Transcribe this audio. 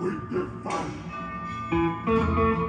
We your fight.